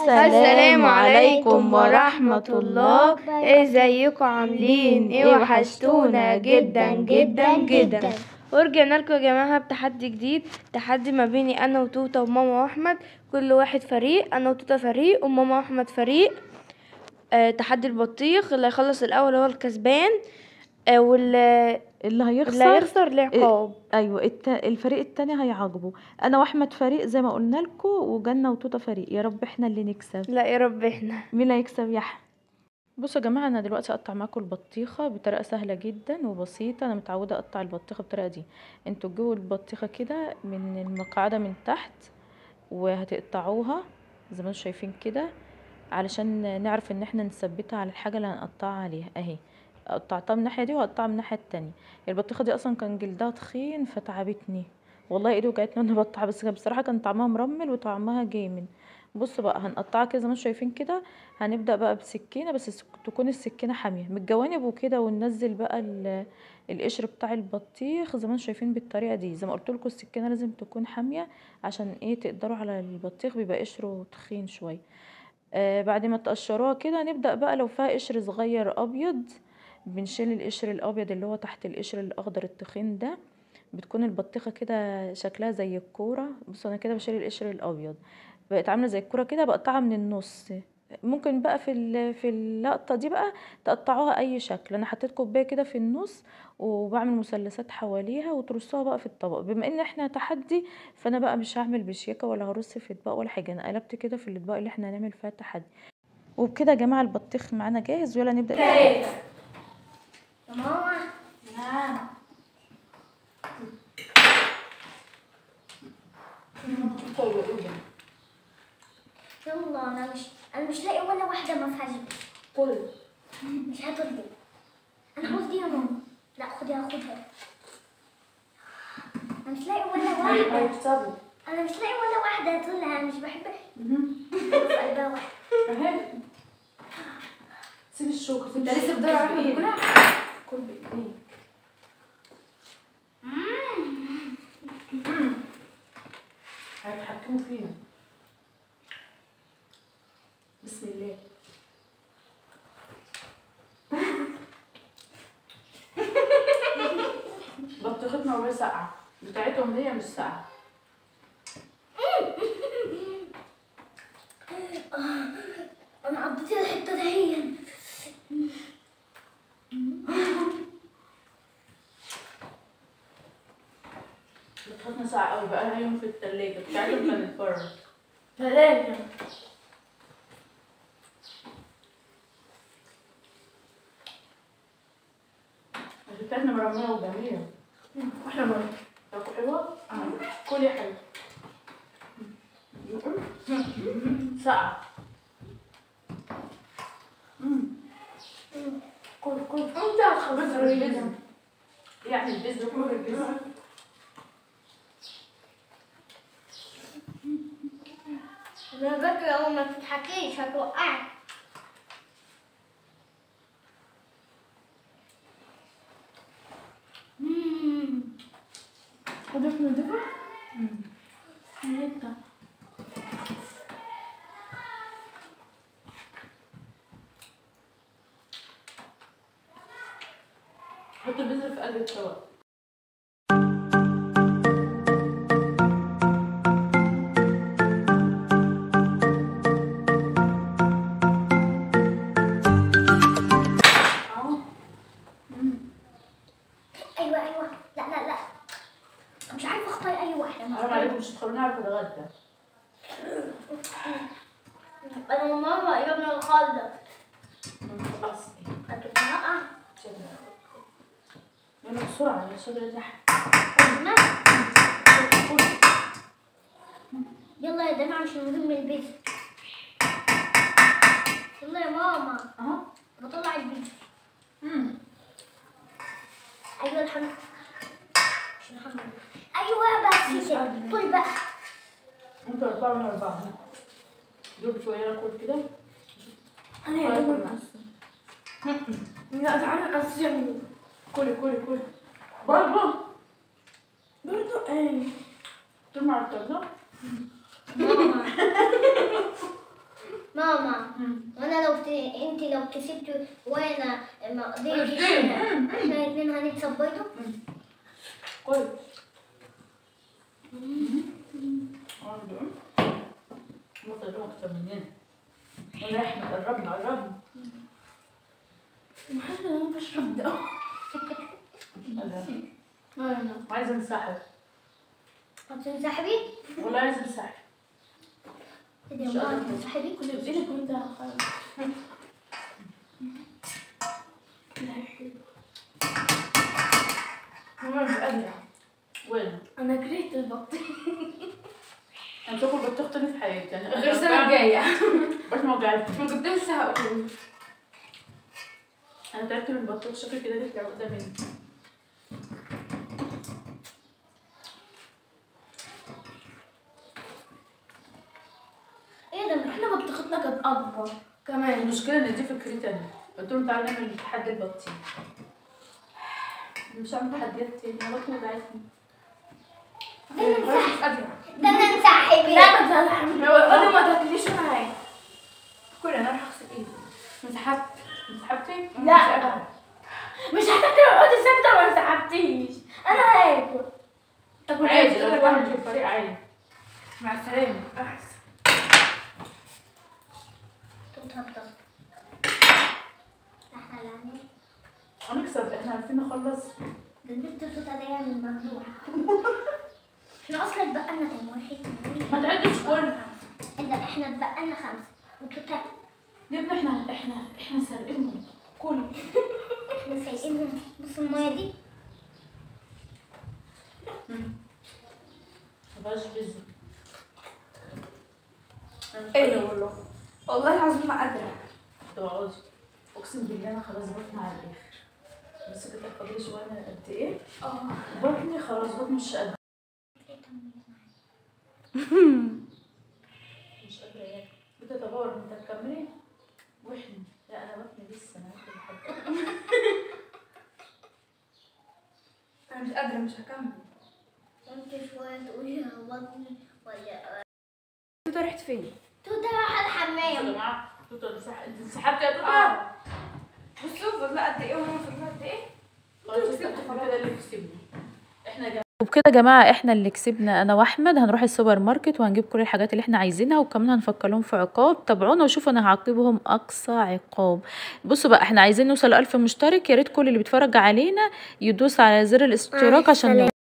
السلام عليكم ورحمة الله. إزيكم عاملين؟ إيه وحشتونا جدا جدا جدا. ورجعنا لكم يا جماعة بتحدي جديد. تحدي ما بيني أنا وتوتا وماما وأحمد. كل واحد فريق أنا وتوتا فريق وماما وأحمد فريق. آه تحدي البطيخ اللي هيخلص الأول هو الكسبان. آه واللي اللي هيخسر اللي هيخسر ليه عقاب أيوه الت... الفريق التاني هيعاقبه. أنا وأحمد فريق زي ما قلنا لكم وجنة وتوتا فريق. يا رب إحنا اللي نكسب. لا يا رب إحنا. مين اللي هيكسب يا أحمد؟ بصوا يا جماعة أنا دلوقتي هقطع معاكم البطيخة بطريقة سهلة جدا وبسيطة. أنا متعودة أقطع البطيخة بالطريقة دي. أنتوا تجيبوا البطيخة كده من المقعدة من تحت وهتقطعوها زي ما أنتوا شايفين كده علشان نعرف إن إحنا نثبتها على الحاجة اللي هنقطعها عليها. أهي. قطعتها من الناحية دي وهقطعها من الناحية التانية. البطيخة دي أصلا كان جلدها تخين فتعبتني. والله إيدي وجعتني وأنا بقطعها بس بصراحة كان طعمها مرمل وطعمها جامد. بصوا بقى هنقطعها كده زي ما أنتوا شايفين كده. هنبدأ بقى بسكينة بس تكون السكينة حامية. من الجوانب وكده وننزل بقى ال- القشر بتاع البطيخ زي ما أنتوا شايفين بالطريقة دي. زي ما قلت لكم السكينة لازم تكون حامية عشان إيه تقدروا على البطيخ بيبقى قشره تخين شوية. آه بعد ما تقشروها كده نبدأ بقى لو فيها قشر صغير أبيض. بنشيل القشر الأبيض اللي هو تحت القشر الأخضر التخين ده بتكون البطيخة كده شكلها زي الكورة. بصوا أنا كده بشيل القشر الأبيض. بقت عاملة زي الكورة كده بقطعها من النص. ممكن بقى في في اللقطة دي بقى تقطعوها أي شكل. أنا حطيت كوباية كده في النص وبعمل مثلثات حواليها وترصوها بقى في الطبق. بما إن إحنا تحدي فأنا بقى مش هعمل بشياكة ولا هرص في اطباق ولا حاجة. أنا قلبت كده في الأطباق اللي إحنا هنعمل فيها التحدي. وبكده يا جماعة البطيخ معانا جاهز؟ ويلا نبدأ. ماما يلا أنا مش أنا مش لاقي ولا واحدة ما فيهاش قول مش هترضي أنا عاوز دي يا ماما لا خديها خدها أنا مش لاقي ولا واحدة. أنا مش لاقي ولا واحدة طلع مش بحب قلبها واحدة سيب الشوكة انت لسه بتدور على؟ كل بإيديك. هيتحكموا فيها. بسم الله. بطيختنا وهي ساقعة. بتاعتهم هي مش ساقعة. بطيختنا ساقعة قوي بقى لها يوم في التلاجة. بتاعتهم كانت بره ثلاثة بتاعتنا مرمية وجميلة. وإحنا مرة. تاكل حلوة؟ كل يا حلوة ساقعة كل كل انت خبز يعني البذر كل البذر أنا يا ماما ما تضحكيش هتوقعك خدت نضيفة؟ نضيفة حط البذر في قلب الطبق اتغدى أنا ماما يا ابن الخالده خلاص. هتبقى يلا بسرعة يا صدر اللحم يلا يا دمع عشان نلم البيت. يلا يا ماما. اهو بطلع البيت. امم أيوه الحمد مش الحمد أيوه بس. طول بقى. أنتوا أربعة من أربعة. دول شوية ناكل كده. أنا يا دوب لا تعالى قصير كلي كلي كلي برضه برضو؟ إيه طول مع الطرزة ماما. ماما. وأنا لو ت... أنت لو كسبت وأنا ما قدرتش إحنا الاثنين هنتصبيتوا كويس. برضه ممكن يروح أكتر مننا. ولا إحنا قربنا قربنا. أنا بشرب ده لا. عايزة انسحب. هتنسحبي؟ والله عايزة انسحب. إيه ده؟ يا ماما هتنسحبي؟ كل بايدك وانت خلاص أنا كرهت البطيخ. أنا في حياتي يعني غير السنة الجايه بس ما وجعتني أنا كنت لسه هقول أنا تعبت من البطيخ شكلي كده تطلع قدامي إيه ده إحنا بطيختنا كانت أكبر. كمان. المشكلة إن دي فكرتي أنا. قلت لهم تعالوا نعمل تحدي البطيخ مش هعمل تحديات تاني أنا بطني وجعتني انسحبي لا ما تزعلش قولي ما تاكليش معايا كل أنا راح أغسل إيدي. انسحبت انسحبتي؟ لا. مش هتاكل اقعدي ساكته ما انسحبتيش. أنا هاكل. تاكل عادي لو واحد في الفريق عادي. مع السلامة. أحسن. يعني هنكسب إحنا عارفين نخلص. ده البنت توتا دايما من ممنوع إحنا أصلا اتبقى لنا كام واحد ما تعدش كل إيه ده لنا خمسة. وتوتا يا ابني إحنا إحنا إحنا سارقينهم كل إحنا سايقينهم بص المية دي. مبقاش بيزي أنا؟ قادرة والله. والله العظيم ما قادرة. طب اقعدي أقسم بالله أنا خلاص بطني على الآخر. بس كده فاضل شوية قد إيه؟ آه. بطني خلاص بطني مش إيه بتتبور انت تكملي وإحنا لا أنا بطني لسه أنا هاكل لحد أنا مش قادرة مش هكمل. أنت شوية تقولي بطني ولا انت رحت فين؟ توتا راح يا الحمام جماعة توتا انسحب- انت انسحبتي يا توتا آه. بصوا فضل قد إيه؟ وأنا فضل قد إيه؟ خلاص كده اللي كسبنا إحنا جا- وبكده يا جماعة إحنا اللي كسبنا أنا وأحمد هنروح السوبر ماركت وهنجيب كل الحاجات اللي إحنا عايزينها وكمان هنفكر لهم في عقاب. تابعونا وشوفوا أنا هعاقبهم أقصى عقاب. بصوا بقى إحنا عايزين نوصل ألف مشترك يا ريت كل اللي بيتفرج علينا يدوس على زر الاشتراك عشان